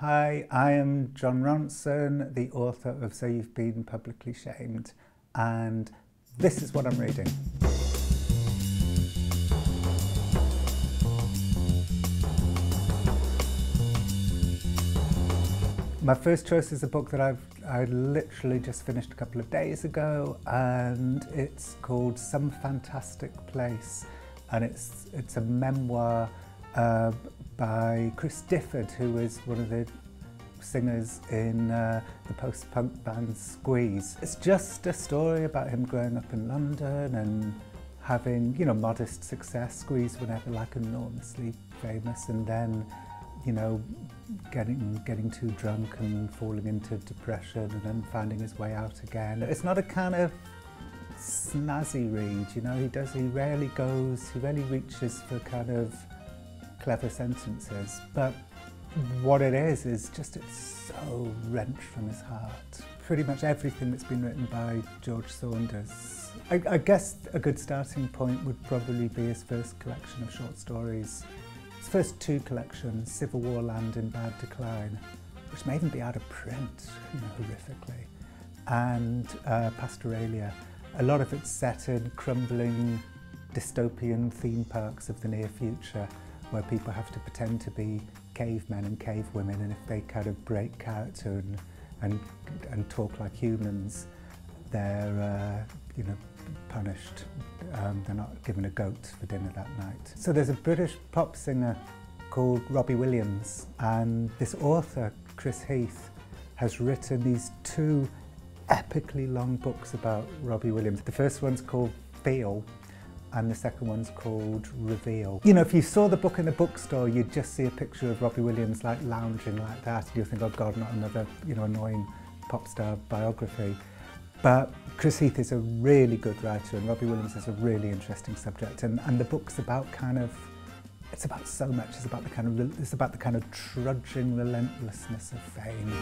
Hi, I am Jon Ronson, the author of So You've Been Publicly Shamed, and this is what I'm reading. My first choice is a book that I've I literally just finished a couple of days ago, and it's called Some Fantastic Place, and it's it's a memoir uh, by Chris Difford, who is one of the singers in uh, the post-punk band Squeeze. It's just a story about him growing up in London and having, you know, modest success. Squeeze were never like enormously famous and then, you know, getting getting too drunk and falling into depression and then finding his way out again. It's not a kind of snazzy read, you know, he does, he rarely goes, he rarely reaches for kind of clever sentences, but what it is is just it's so wrenched from his heart. Pretty much everything that's been written by George Saunders. I, I guess a good starting point would probably be his first collection of short stories. His first two collections, CivilWarLand in Bad Decline, which may even be out of print, you know, horrifically, and uh, Pastoralia. A lot of it's set in crumbling dystopian theme parks of the near future where people have to pretend to be cavemen and cavewomen, and if they kind of break character and and and talk like humans, they're uh, you know punished. Um, they're not given a goat for dinner that night. So there's a British pop singer called Robbie Williams, and this author Chris Heath has written these two epically long books about Robbie Williams. The first one's called Feel, and the second one's called Reveal. You know, if you saw the book in the bookstore, you'd just see a picture of Robbie Williams like lounging like that, and you think, oh God, not another, you know, annoying pop star biography. But Chris Heath is a really good writer and Robbie Williams is a really interesting subject and, and the book's about kind of it's about so much it's about the kind of it's about the kind of trudging relentlessness of fame.